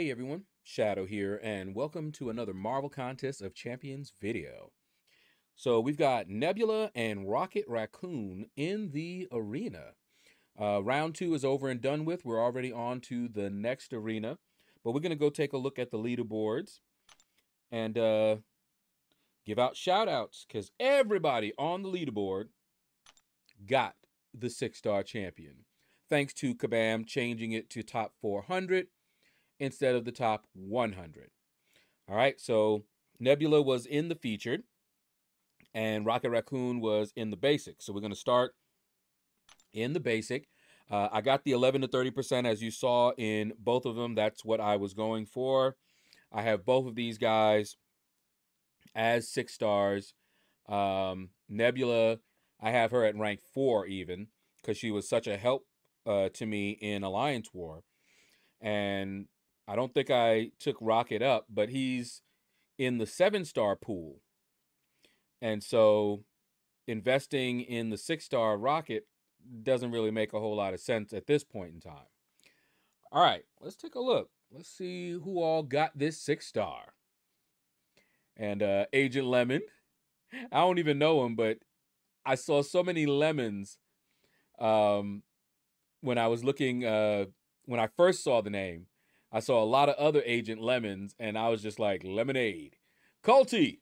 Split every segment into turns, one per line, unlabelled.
Hey everyone, Shaedow here, and welcome to another Marvel Contest of Champions video. So we've got Nebula and Rocket Raccoon in the arena. Uh, round two is over and done with. We're already on to the next arena, but we're going to go take a look at the leaderboards and uh, give out shout outs because everybody on the leaderboard got the six star champion. Thanks to Kabam changing it to top 400 instead of the top 100. All right, so Nebula was in the featured and Rocket Raccoon was in the basic. So we're going to start in the basic. Uh, I got the 11 to 30% as you saw in both of them. That's what I was going for. I have both of these guys as six stars. Um, Nebula, I have her at rank four even because she was such a help uh, to me in Alliance War. And I don't think I took Rocket up, but he's in the seven star pool. And so investing in the six star Rocket doesn't really make a whole lot of sense at this point in time. All right, let's take a look. Let's see who all got this six star. And uh, Agent Lemon, I don't even know him, but I saw so many lemons um, when I was looking, uh, when I first saw the name. I saw a lot of other Agent Lemons, and I was just like, lemonade. Colty,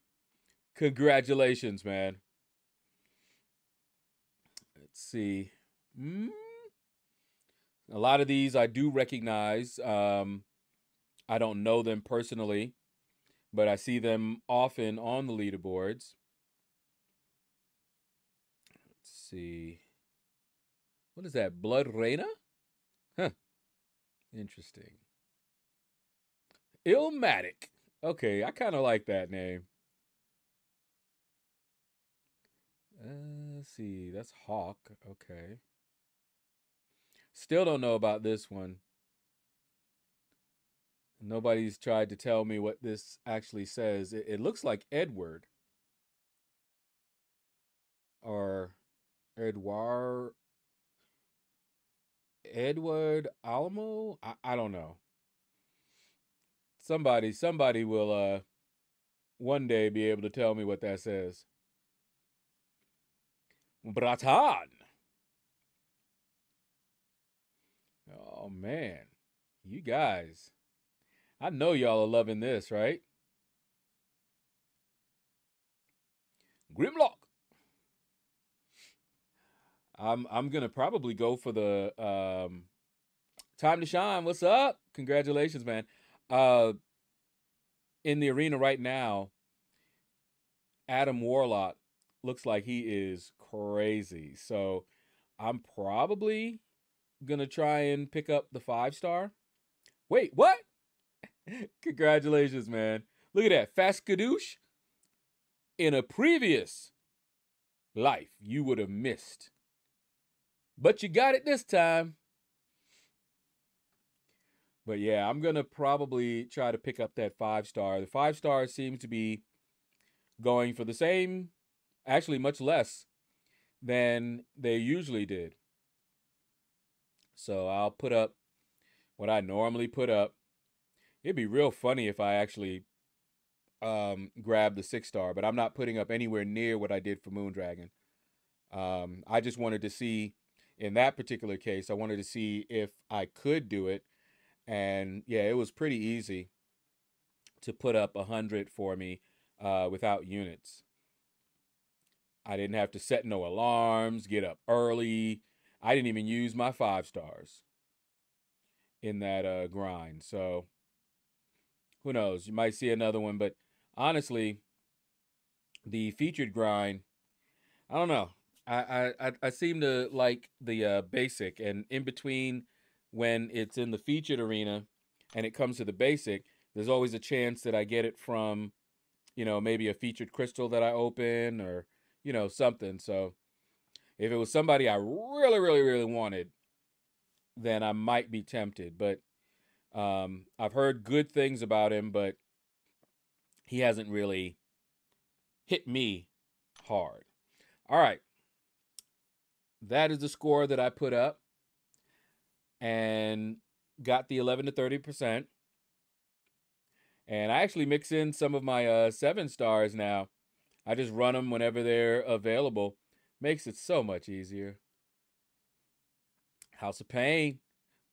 congratulations, man. Let's see. Mm. A lot of these I do recognize. Um, I don't know them personally, but I see them often on the leaderboards. Let's see. What is that? Blood Reina? Huh. Interesting. Illmatic. Okay, I kind of like that name. Uh, let's see. That's Hawk. Okay. Still don't know about this one. Nobody's tried to tell me what this actually says. It, it looks like Edward. Or Edouard. Edward Alamo? I, I don't know somebody somebody will uh one day be able to tell me what that says. Bratan. Oh man, you guys. I know y'all are loving this, right? Grimlock. I'm I'm gonna probably go for the um time to shine. What's up? Congratulations, man. Uh, in the arena right now, Adam Warlock looks like he is crazy. So I'm probably gonna try and pick up the five star. Wait, what? Congratulations, man. Look at that. Fast Skadoosh. In a previous life, you would have missed. But you got it this time. But yeah, I'm gonna probably try to pick up that five star. The five star seems to be going for the same, actually much less than they usually did. So I'll put up what I normally put up. It'd be real funny if I actually um, grab the six star, but I'm not putting up anywhere near what I did for Moondragon. Um, I just wanted to see, in that particular case, I wanted to see if I could do it and yeah, it was pretty easy to put up a hundred for me uh, without units. I didn't have to set no alarms, get up early. I didn't even use my five stars in that uh, grind. So who knows? You might see another one, but honestly, the featured grind, I don't know. I I I seem to like the uh, basic and in between when it's in the featured arena and it comes to the basic, there's always a chance that I get it from, you know, maybe a featured crystal that I open or, you know, something. So if it was somebody I really, really, really wanted, then I might be tempted. But um, I've heard good things about him, but he hasn't really hit me hard. All right. That is the score that I put up and got the 11 to 30%. And I actually mix in some of my uh, seven stars now. I just run them whenever they're available. Makes it so much easier. House of Pain.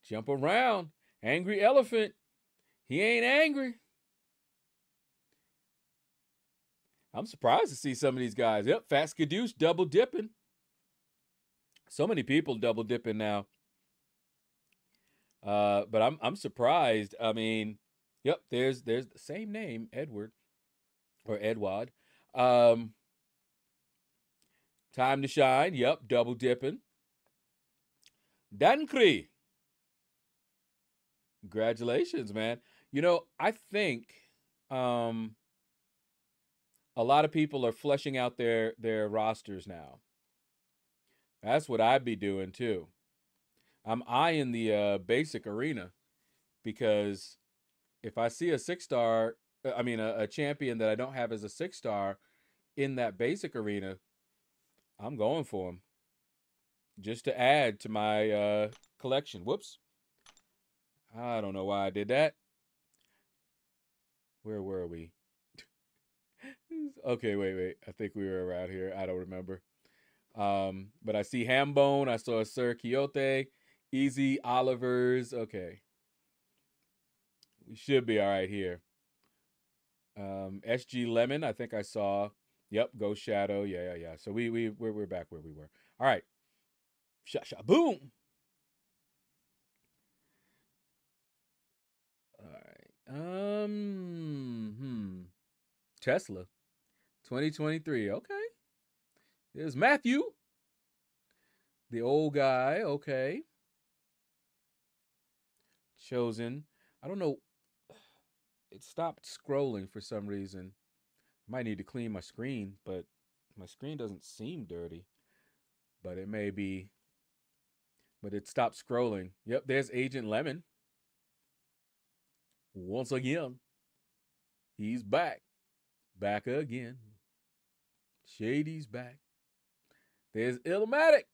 Jump around. Angry Elephant. He ain't angry. I'm surprised to see some of these guys. Yep, Fast Skadoosh double dipping. So many people double dipping now. Uh, but I'm I'm surprised. I mean, yep, there's there's the same name, Edward or Edward. Um, time to shine. Yep, double dipping. Dankri. Congratulations, man. You know, I think um a lot of people are fleshing out their their rosters now. That's what I'd be doing too. I'm eyeing the uh, basic arena because if I see a six star, uh, I mean a, a champion that I don't have as a six star in that basic arena, I'm going for him just to add to my uh, collection. Whoops. I don't know why I did that. Where were we? okay, wait, wait. I think we were around here. I don't remember. Um, but I see Hambone. I saw Sir Quixote, Easy Olivers. Okay. We should be all right here. Um, SG Lemon, I think I saw. Yep, Ghost Shadow. Yeah, yeah, yeah. So we we we're, we're back where we were. All right. Shot, shot, boom. All right. Um. Hmm. Tesla. 2023. Okay. There's Matthew. The old guy. Okay. Chosen. I don't know. It stopped scrolling for some reason. I might need to clean my screen, but my screen doesn't seem dirty. But it may be. But it stopped scrolling. Yep, there's Agent Lemon. Once again, he's back. Back again. Shady's back. There's Illmatic.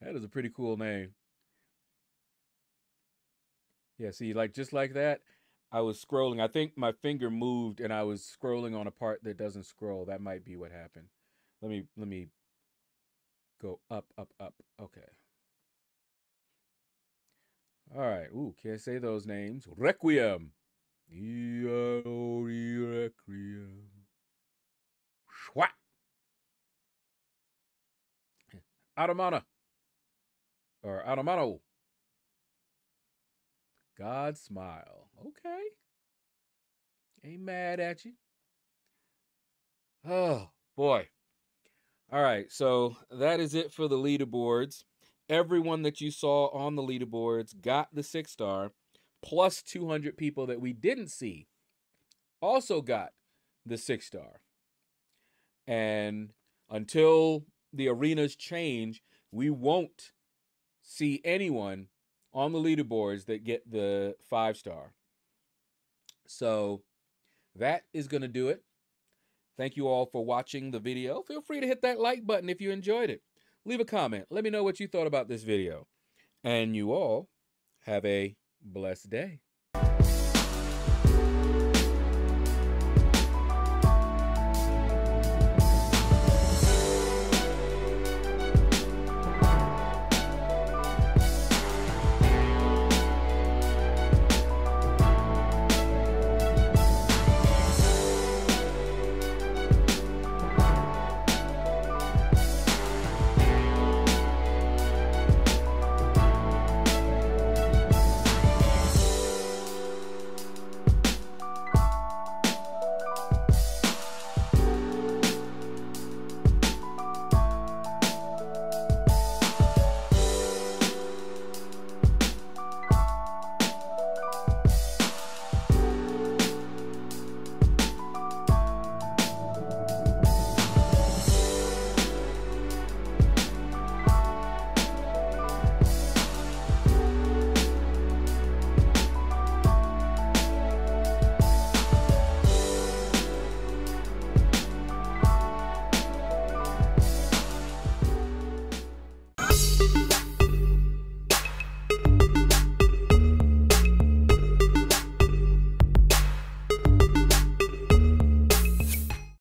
That is a pretty cool name. Yeah, see, like just like that, I was scrolling. I think my finger moved and I was scrolling on a part that doesn't scroll. That might be what happened. Let me let me go up, up, up. Okay. All right. Ooh, can't say those names. Requiem. Requiem. Schwat. Automana. Or Automano. God smile. Okay. Ain't mad at you. Oh, boy. All right. So that is it for the leaderboards. Everyone that you saw on the leaderboards got the six star, plus 200 people that we didn't see also got the six star. And until the arenas change, we won't see anyone on the leaderboards that get the five star. So that is going to do it. Thank you all for watching the video. Feel free to hit that like button if you enjoyed it. Leave a comment. Let me know what you thought about this video. And you all have a blessed day.